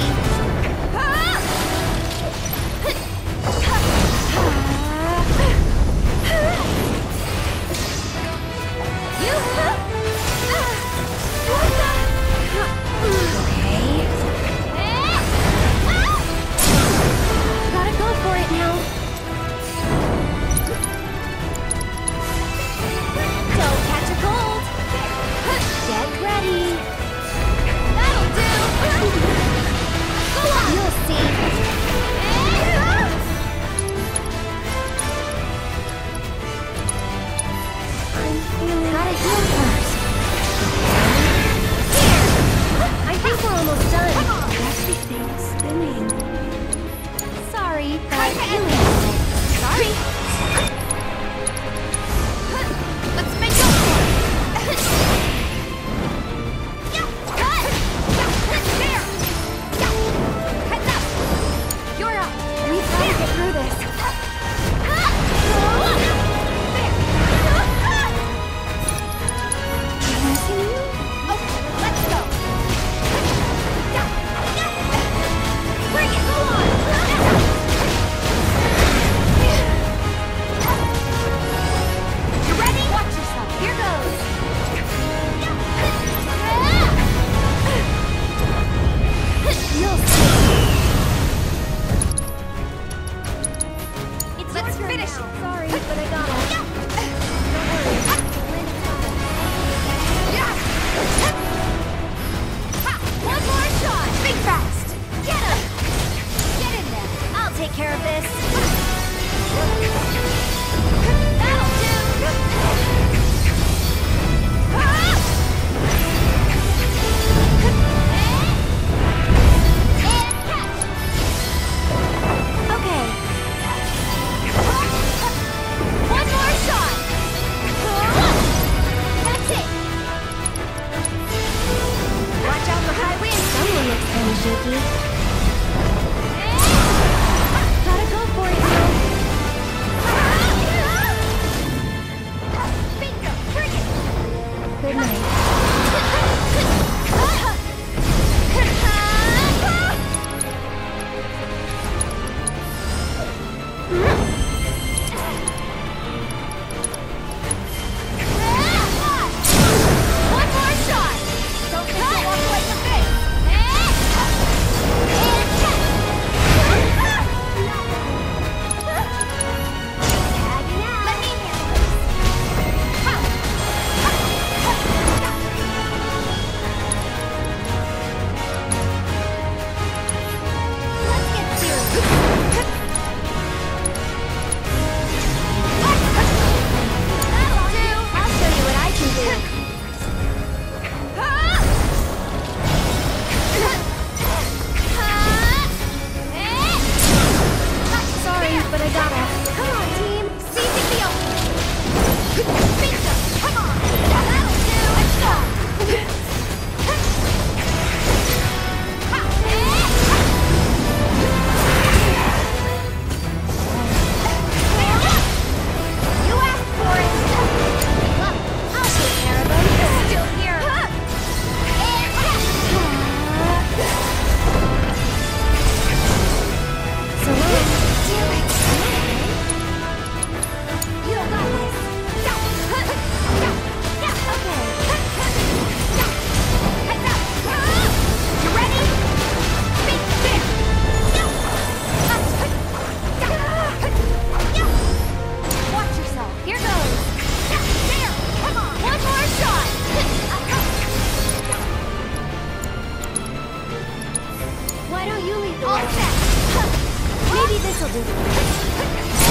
see. Maybe this'll do.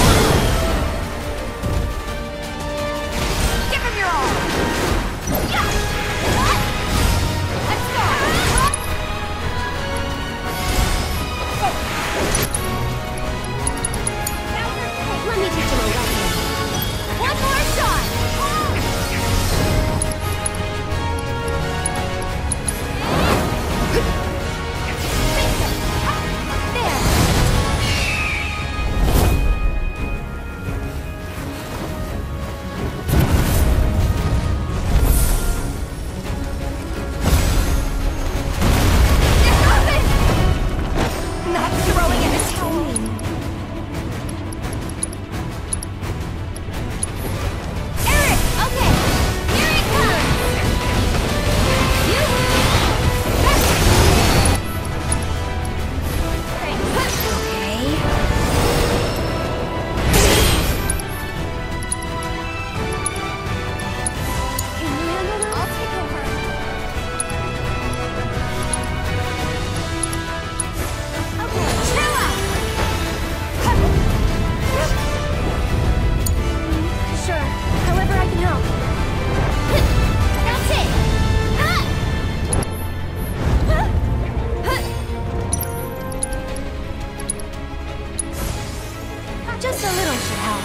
Just a little should help.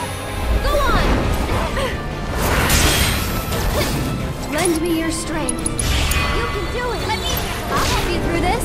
Go on! Lend me your strength. You can do it! Let me... I'll help you through this.